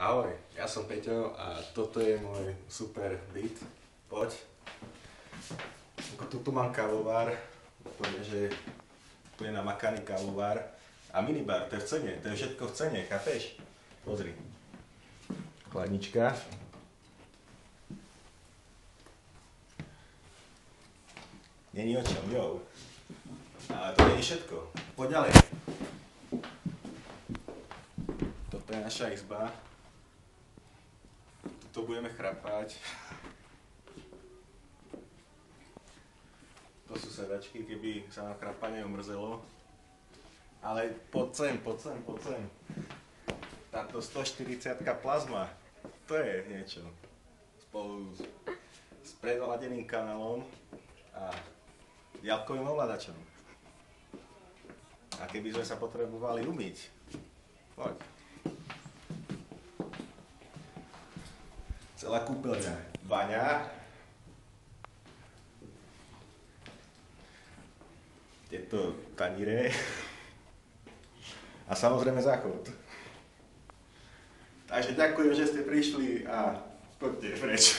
Ahoj, ja som Peťo a toto je môj super byt. Poď. Ako tu, tu mám kávovár, úplne, že úplne namakaný kávovár. A minibar, to je v cene, to je všetko v cene, chápeš? Pozri. Chladnička. Není o čom, jo. Ale to je všetko. Poď ďalej. Toto je naša izba. Tu budeme chrapať. To sú sedačky, keby sa nám chrapanie omrzelo. Ale poď sem, poď sem, poď sem. Táto 140 plazma, to je niečo. Spolu s, s predladeným kanálom a jalkovým ovládačom. A keby sme sa potrebovali umyť, poď. Celá kúpeľňa. Baňa. Tieto taníre. A samozrejme záchod. Takže ďakujem, že ste prišli a poďte preč.